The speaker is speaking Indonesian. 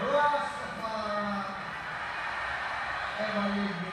Rastafari. Everybody